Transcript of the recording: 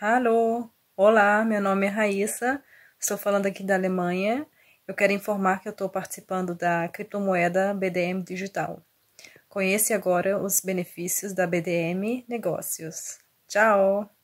Alô, olá, meu nome é Raíssa, estou falando aqui da Alemanha. Eu quero informar que eu estou participando da criptomoeda BDM Digital. Conhece agora os benefícios da BDM Negócios. Tchau!